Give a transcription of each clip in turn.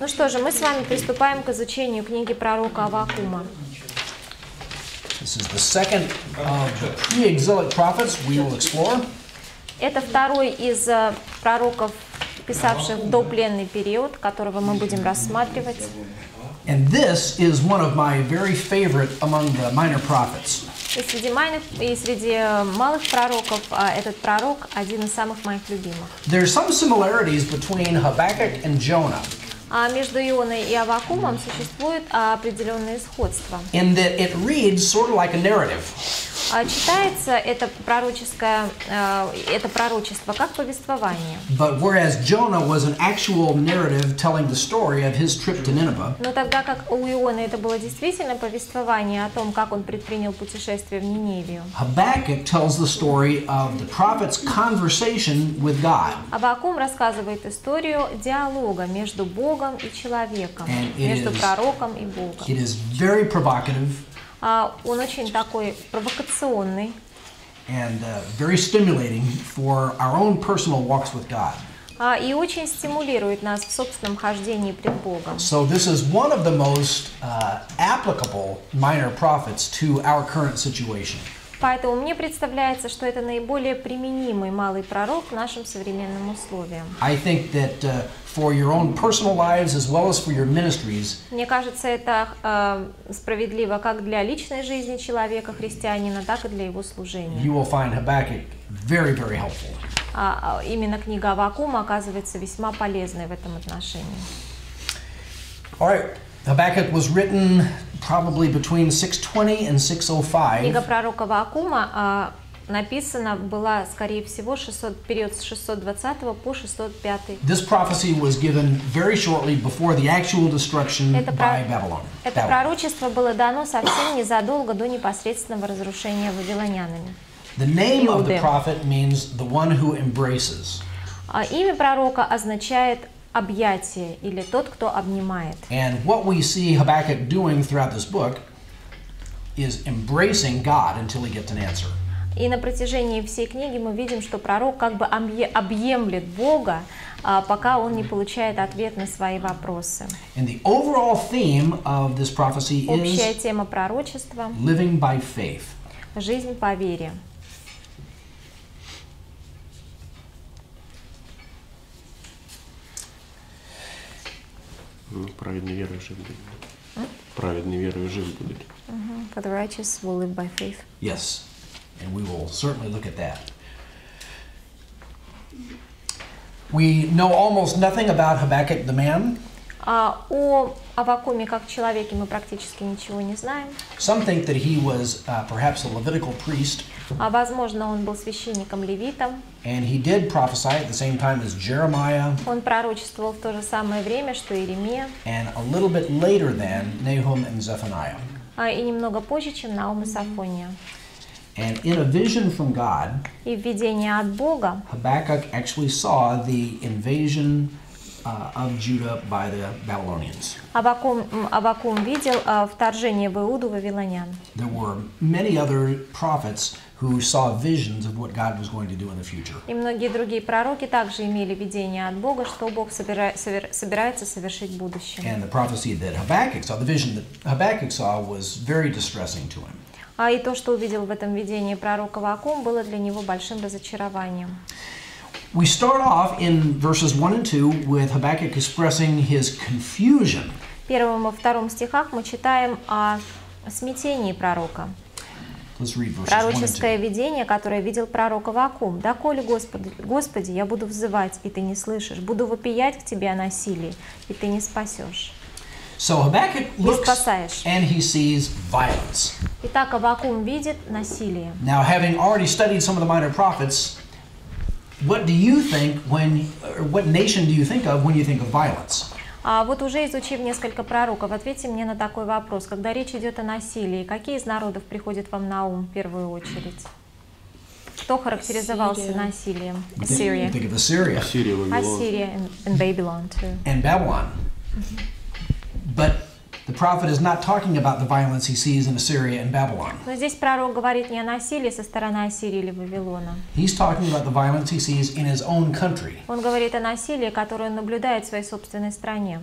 Ну что же, мы с вами приступаем к изучению книги пророка Авакума. This is the second of the pre-exilic prophets we will explore. Это второй из э, пророков, писавших в допленный период, которого мы будем рассматривать. And this is one of my very favorite among the minor prophets. И среди, майных, и среди э, малых пророков а, этот пророк один из самых моих любимых. There's some similarities between Habakkuk and Jonah между Ионой и Авакумом существует а, определенное сходство. in that it reads sort of like a narrative. А, Читается это пророческое, э, это пророчество как повествование. But whereas Jonah was an actual narrative telling the story of his trip to Nineveh, Но тогда как у Иона это было действительно повествование о том, как он предпринял путешествие в Ниневию, Habakkuk tells the story of the prophet's conversation with God. Авакум рассказывает историю диалога между Богом и человеком, между пророком и Богом. It is very provocative Он очень такой провокационный and uh, very stimulating for our own personal walks with God. а, и очень стимулирует нас в собственном хождении пред Богом. So this is one of the most uh, applicable minor prophets to our current situation. Поэтому мне представляется, что это наиболее применимый малый пророк к нашим современным условиям. Мне кажется, это э, справедливо как для личной жизни человека, христианина, так и для его служения. you will find Habakkuk very, very helpful. А, а, именно книга Авакума оказывается весьма полезной в этом отношении. All right, Habakkuk was written probably between 620 and 605. Книга пророка Авакума а, написана была, скорее всего, 600, период с 620 по 605. This prophecy was given very shortly before the actual destruction Это, by Babylon. это Babylon. пророчество было дано совсем незадолго до непосредственного разрушения вавилонянами. The name of the prophet means the one who embraces. А имя пророка означает объятие или тот, кто обнимает. And what we see Habakkuk doing throughout this book is embracing God until he gets an answer. И на протяжении всей книги мы видим, что пророк как бы объе- объемлет Бога, а, пока он не получает ответ на свои вопросы. And the overall theme of this prophecy Общая тема пророчества living by faith. – жизнь по вере. Ну, праведный верой жив будет. Праведный верой жив будет. For the righteous will live by faith. Yes, and we will certainly look at that. We know almost nothing about Habakkuk the man. А о Авакуме как человеке мы практически ничего не знаем. Some think that he was uh, perhaps a Levitical priest, А возможно, он был священником-левитом. and he did prophesy at the same time as Jeremiah, Он пророчествовал в то же самое время, что Иеремия, and a little bit later than Nahum and Zephaniah. а, и немного позже, чем Наум и Сафония. And in a vision from God, И в видении от Бога Habakkuk actually saw the invasion uh, of Judah by the Babylonians. Авакум, видел а, вторжение в Иуду вавилонян. There were many other prophets who saw visions of what God was going to do in the future. И многие другие пророки также имели видение от Бога, что Бог собира- собирается совершить в будущем. And the prophecy that Habakkuk saw, the vision that Habakkuk saw, was very distressing to him. А и то, что увидел в этом видении пророк Авакум, было для него большим разочарованием. We start off in verses 1 and 2 with Habakkuk expressing his confusion. В первом и втором стихах мы читаем о смятении пророка. Let's read verses 1 and 2. Пророческое видение, которое видел пророк Авакум. «Доколе, Господи, Господи, я буду взывать, и Ты не слышишь, буду вопиять к Тебе о насилии, и Ты не спасешь». So Habakkuk looks and he sees violence. Итак, Авакум видит насилие. Now, having already studied some of the minor prophets, what do you think when, or what nation do you think of when you think of violence? А вот уже изучив несколько пророков, ответьте мне на такой вопрос. Когда речь идет о насилии, какие из народов приходят вам на ум в первую очередь? Кто характеризовался Ассирия. насилием? You Assyria. think of Assyria Сирия, Вавилон. Assyria and, and Babylon too. and Babylon. But the prophet is not talking about the violence he sees in Assyria and Babylon. Но здесь пророк говорит не о насилии со стороны Ассирии или Вавилона. He's talking about the violence he sees in his own country. Он говорит о насилии, которое он наблюдает в своей собственной стране.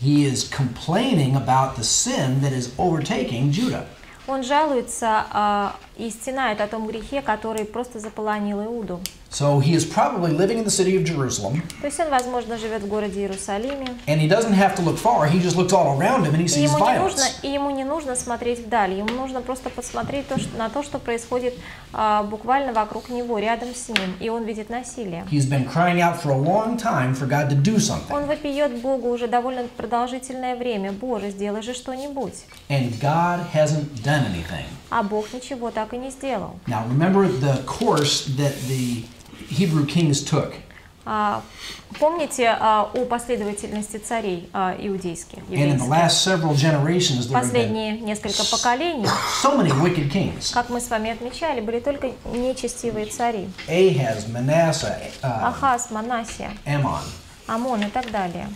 He is complaining about the sin that is overtaking Judah. Он жалуется а, и стенает о том грехе, который просто заполонил Иуду. So he is probably living in the city of Jerusalem, То есть он, возможно, живет в городе Иерусалиме, and he doesn't have to look far. He just looks all around him and he sees ему не нужно, и ему не нужно смотреть вдаль, ему нужно просто посмотреть то, что, на то, что происходит а, буквально вокруг него, рядом с ним, и он видит насилие. He's been crying out for a long time for God to do something, Он вопиет Богу уже довольно продолжительное время, «Боже, сделай же что-нибудь». and God hasn't done anything. А Бог ничего так и не сделал. Now remember the course that the Hebrew kings took. А, помните а, о последовательности царей а, иудейских, And in the еврейских? Последние несколько поколений, so many wicked kings. как мы с вами отмечали, были только нечестивые цари. Ahaz, Manasseh, uh, Ахаз, Манасия. Амон и так далее.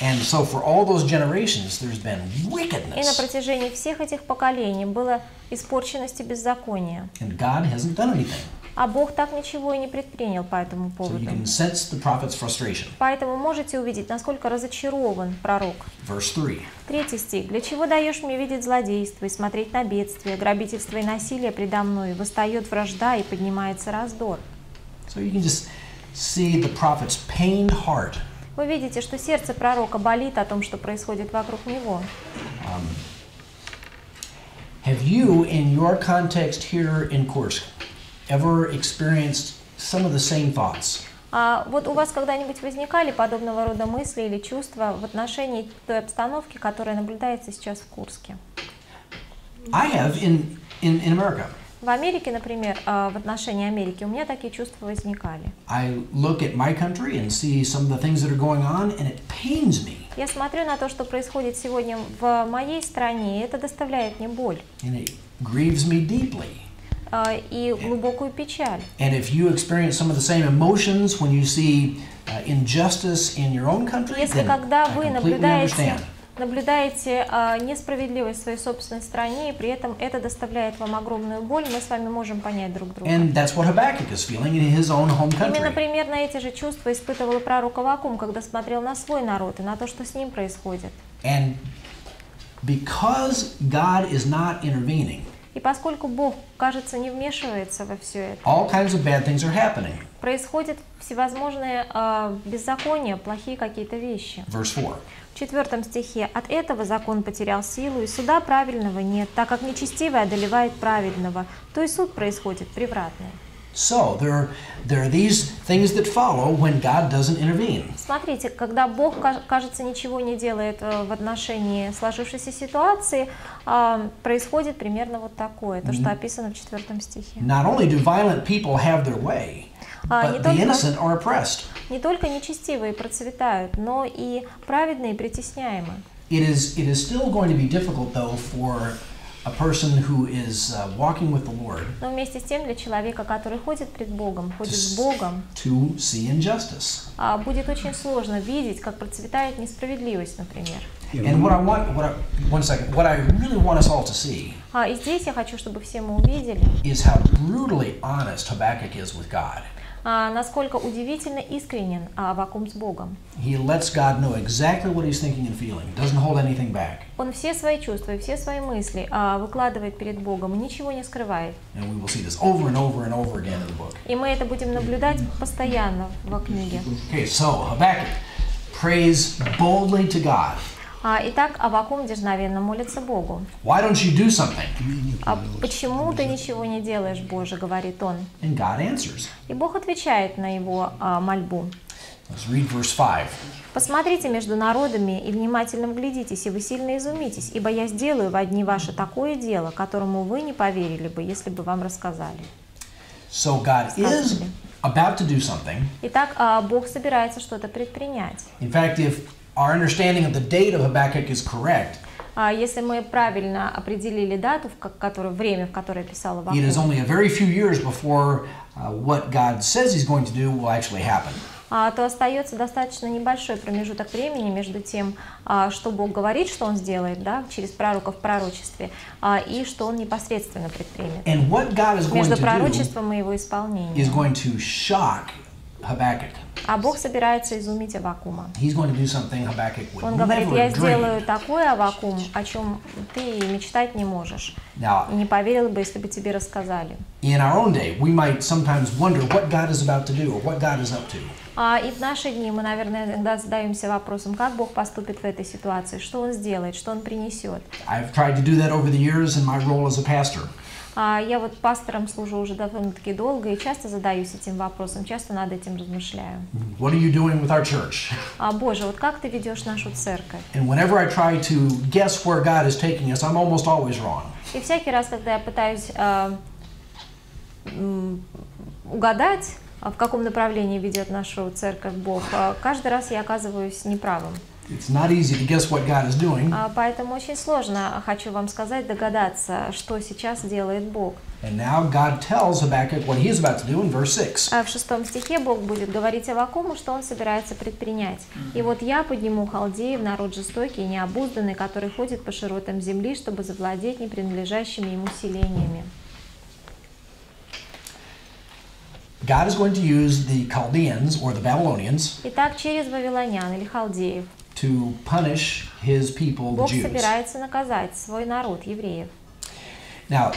And so for all those generations, there's been И на wickedness. протяжении всех этих поколений было испорченность и беззаконие. And God hasn't done anything. А Бог так ничего и не предпринял по этому So you поводу. can sense the prophet's frustration. Поэтому можете увидеть, насколько разочарован пророк. Verse 3. Третий стих. «Для чего даешь мне видеть злодейство и смотреть на бедствие, грабительство и насилие предо мною? Восстает вражда и поднимается раздор». So you can just see the prophet's pained heart. Вы видите, что сердце пророка болит о том, что происходит вокруг него. Have you, in your context here in Kursk, ever experienced some of the same thoughts? А вот у вас когда-нибудь возникали подобного рода мысли или чувства в отношении той обстановки, которая наблюдается сейчас в Курске? I have in, in, in America. В Америке, например, а, в отношении Америки у меня такие чувства возникали. I look at my country and see some of the things that are going on, and it pains me. Я смотрю на то, что происходит сегодня в моей стране, и это доставляет мне боль And it grieves me deeply. а, и глубокую печаль. And if you experience some of the same emotions when you see uh, injustice in your own country, Если then когда I вы наблюдаете, understand. Наблюдаете а, несправедливость в своей собственной стране, и при этом это доставляет вам огромную боль, мы с вами можем понять друг друга. Именно примерно эти же чувства испытывал пророк Авакум, когда смотрел на свой народ и на то, что с ним происходит. And because God is not intervening, И поскольку Бог, кажется, не вмешивается во все это, all kinds of bad things are happening. происходят всевозможные а, беззакония, плохие какие-то вещи. Verse 4. Четвертом стихе «От этого закон потерял силу, и суда правильного нет, так как нечестивый одолевает праведного, то и суд происходит превратный». So there are, there are these things that follow when God doesn't intervene. Смотрите, когда Бог, ка- кажется, ничего не делает э, в отношении сложившейся ситуации, а, происходит примерно вот такое, то, что описано в четвертом стихе. Not only do violent people have their way, А, не but the только- innocent are oppressed. Не только нечестивые процветают, но и праведные притесняемы. It is, it is still going to be difficult, though, for a person who is uh, walking with the Lord Но вместе с тем для человека, который ходит пред Богом, ходит с Богом, to see injustice. а, будет очень сложно видеть, как процветает несправедливость, например. And what I want, what I, one second, what I really want us all to see А, и здесь я хочу, чтобы все мы увидели, is how brutally honest Habakkuk is with God. А, насколько удивительно искренен Авакум с Богом. He lets God know exactly what he's thinking and feeling, doesn't hold anything back. Он все свои чувства и все свои мысли а, выкладывает перед Богом и ничего не скрывает. And we will see this over and over and over again in the book. И мы это будем наблюдать постоянно в книге. Okay, so Habakkuk prays boldly to God. А, итак, Авакум дерзновенно молится Богу. Why don't you do something? «А почему ты ничего не делаешь, Боже?» — говорит он. And God answers. И Бог отвечает на его а, мольбу. Let's read verse 5. «Посмотрите между народами и внимательно вглядитесь, и вы сильно изумитесь, ибо я сделаю в одни ваши такое дело, которому вы не поверили бы, если бы вам рассказали». So God is about to do something. Итак, а, Бог собирается что-то предпринять. In fact, if our understanding of the date of Habakkuk is correct, А если мы правильно определили дату, в ко- которое, время, в которое писал it is Авакум, only a very few years before uh, what God says He's going to do will actually happen. то остается достаточно небольшой промежуток времени между тем, а, что Бог говорит, что Он сделает, да, через пророка в пророчестве, а, и что Он непосредственно предпримет. And what God is going Между пророчеством и его исполнением. Habakkuk. А Бог собирается изумить Авакума. Он говорит, я сделаю такое, Авакум, о чем ты мечтать не можешь. Now, не поверил бы, если бы тебе рассказали. А, и в наши дни мы, наверное, иногда задаемся вопросом, как Бог поступит в этой ситуации, что Он сделает, что Он принесет. I've tried to do that over the years in my role as a pastor. А, я вот пастором служу уже довольно-таки долго и часто задаюсь этим вопросом, часто над этим размышляю. What are you doing with our church? А, Боже, вот как ты ведешь нашу церковь? And whenever I try to guess where God is taking us, I'm almost always wrong. И всякий раз, когда я пытаюсь м, угадать, а, в каком направлении ведет нашу церковь Бог, каждый раз я оказываюсь неправым. It's not easy to guess what God is doing. А, Поэтому очень сложно, хочу вам сказать, догадаться, что сейчас делает Бог. And now God tells Habakkuk what he is about to do in verse 6. А в шестом стихе Бог будет говорить Авакуму, что он собирается предпринять. «И вот я подниму халдеев, народ жестокий и необузданный, который ходит по широтам земли, чтобы завладеть непринадлежащими ему селениями». God is going to use the Chaldeans or the Babylonians Итак, через вавилонян или халдеев to punish his people, the Бог Jews. собирается наказать свой народ, евреев. Now,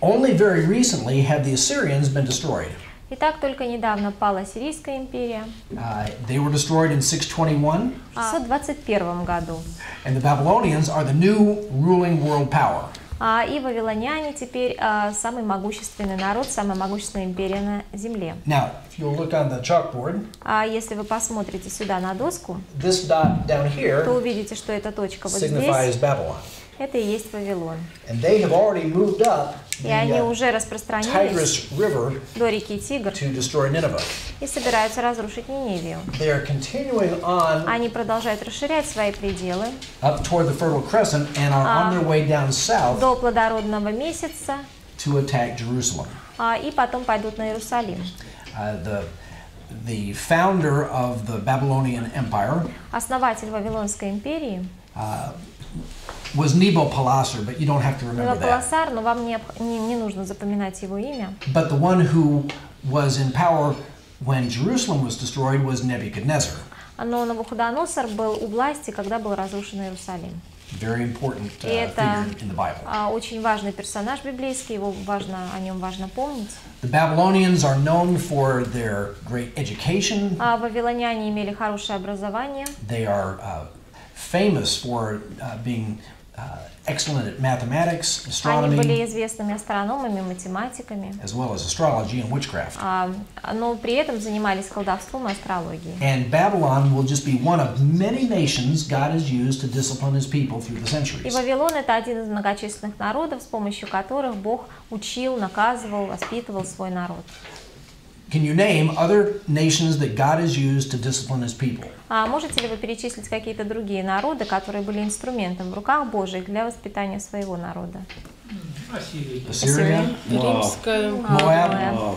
only very recently have the Assyrians been destroyed. Итак, только недавно пала Сирийская империя, Uh, they were destroyed in 621, в 621 году. and the Babylonians are the new ruling world power. А, и вавилоняне теперь а, самый могущественный народ, самая могущественная империя на земле. Now, if you'll look on the chalkboard, А если вы посмотрите сюда на доску, this dot down то here увидите, что эта точка вот здесь, Babylon. это и есть Вавилон. And they have already moved up И они uh, уже распространились до реки Тигр. и собираются разрушить Ниневию. Они продолжают расширять свои пределы. south до плодородного месяца. а, и потом пойдут на Иерусалим. Uh, the the founder of the Babylonian Empire Основатель Вавилонской империи was Nabopolassar, but you don't have to remember that. Навуходоносор, но вам не, не, не нужно запоминать его имя. But the one who was in power when Jerusalem was destroyed was Nebuchadnezzar. Но Навуходоносор был у власти, когда был разрушен Иерусалим. Very important uh, И это in the Bible. а, очень важный персонаж библейский, его важно, о нем важно помнить. The Babylonians are known for their great education. А вавилоняне имели хорошее образование, They are uh, famous for uh, being uh, excellent at mathematics, они были astronomy, известными астрономами, математиками, as well as astrology and witchcraft. а, но при этом занимались колдовством и астрологией. And Babylon will just be one of many nations God has used to discipline his people through the И centuries. Вавилон – это один из многочисленных народов, с помощью которых Бог учил, наказывал, воспитывал свой народ. Can you name other nations that God has used to discipline his people? А можете ли вы перечислить какие-то другие народы, которые были инструментом в руках Божьих для воспитания своего народа? Assyria, Римская. Moab. А,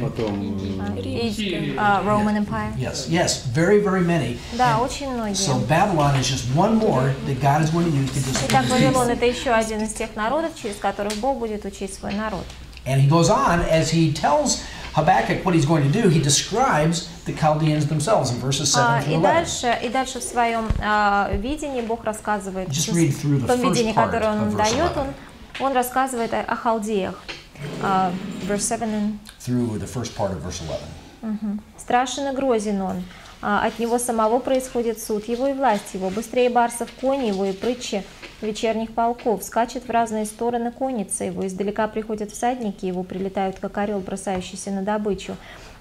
потом э, И, а, Roman Empire. Yes, yes, very, very many. Да, And очень многие. so Babylon is just one more that God is going to use to discipline Итак, Вавилон это еще один из тех народов, через которых Бог будет учить свой народ. And he goes on as he tells Habakkuk what he's going to do. He describes the Chaldeans themselves in verses 7 А, through и 11. дальше, и дальше в своем а, видении Бог рассказывает, Just в read through the в том first видении, которое он verse дает, 11. он, он рассказывает о, халдеях. А, verse 7 and Through the first part of verse 11. Страшен и грозен он. От него самого происходит суд его и власть его. Быстрее барсов кони его и прытчи вечерних полков. Скачет в разные стороны конница его. Издалека приходят всадники его, прилетают, как орел, бросающийся на добычу.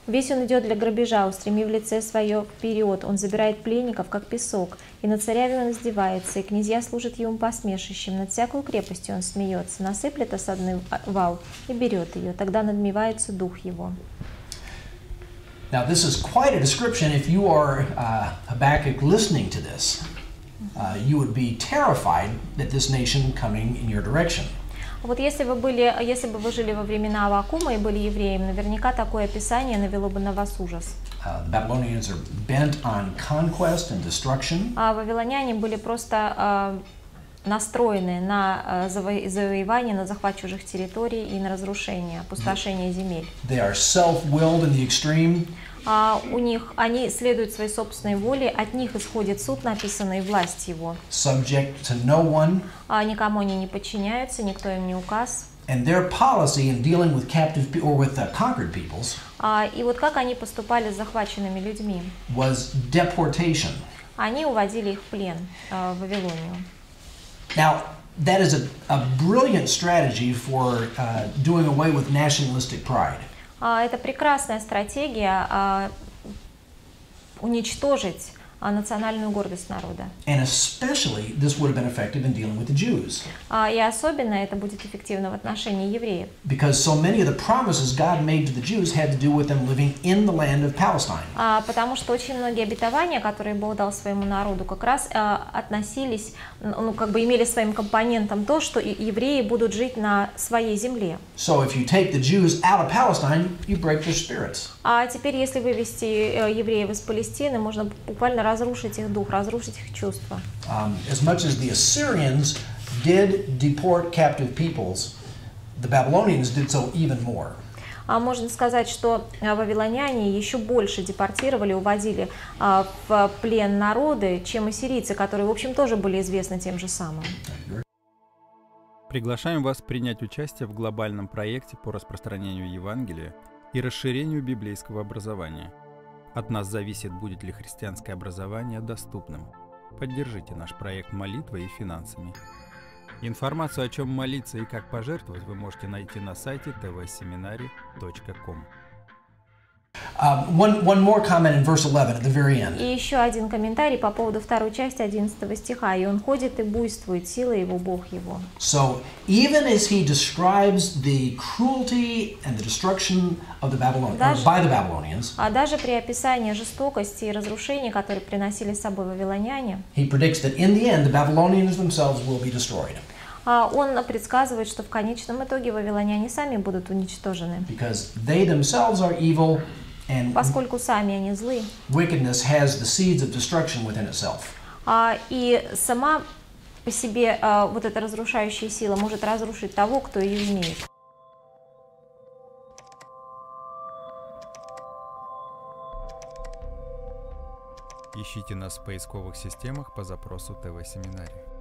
Весь он идет для грабежа, устремив лице свое вперед. Он забирает пленников, как песок. И над царями он издевается, и князья служат ему посмешищем. Над всякой крепостью он смеется. Насыплет осадный вал и берет ее. Тогда надмевается дух его. Now, this is quite a description if you are uh, Habakkuk listening to this. Uh, you would be terrified at this nation coming in your direction. Вот если вы были, если бы вы жили во времена Авакума и были евреем, наверняка такое описание навело бы на вас ужас. Uh, the Babylonians are bent on conquest and destruction. А вавилоняне были просто а, настроены на а, заво- завоевание, на захват чужих территорий и на разрушение, опустошение земель. They are self-willed in the extreme. А у них они следуют своей собственной воле, от них исходит суд, написанный власть его. subject to no one, А никому они не подчиняются, никто им не указ. and their policy in dealing with captive or with uh, conquered peoples А, и вот как они поступали с захваченными людьми? was deportation. Они уводили их в плен а, в Вавилонию. Now, that is a, a brilliant strategy for uh, doing away with nationalistic pride. А, Это прекрасная стратегия а, уничтожить национальную гордость народа. And especially, this would have been effective in dealing with the Jews. А, И особенно это будет эффективно в отношении евреев. Because so many of the promises God made to the Jews had to do with them living in the land of Palestine. А, Потому что очень многие обетования, которые Бог дал своему народу, как раз а, относились, ну, как бы имели своим компонентом то, что и- евреи будут жить на своей земле. So if you take the Jews out of Palestine, you break their spirits. А теперь, если вывести э, евреев из Палестины, можно буквально разрушить их дух, разрушить их чувства. Um, as much as the Assyrians did deport captive peoples, the Babylonians did so even more. А можно сказать, что а, вавилоняне еще больше депортировали, уводили а, в плен народы, чем и сирийцы, которые, в общем, тоже были известны тем же самым. Приглашаем вас принять участие в глобальном проекте по распространению Евангелия и расширению библейского образования. От нас зависит, будет ли христианское образование доступным. Поддержите наш проект молитвой и финансами. Информацию, о чем молиться и как пожертвовать, вы можете найти на сайте tvseminary.com. Um, one, one more comment in verse 11 at the very end. И еще один комментарий по поводу второй части 11 стиха. «И он ходит и буйствует, сила его, Бог его». So, even as he describes the cruelty and the destruction of the Babylon- or Даже- by the Babylonians, А даже при описании жестокости и разрушений, которые приносили с собой вавилоняне, he predicts that in the end, the Babylonians themselves will be destroyed а Он предсказывает, что в конечном итоге вавилоняне сами будут уничтожены, because they themselves are evil and поскольку сами они злы. wickedness has the seeds of destruction within itself. А, и сама по себе а, вот эта разрушающая сила может разрушить того, кто ее имеет. Ищите нас в поисковых системах по запросу ТВ-семинарий.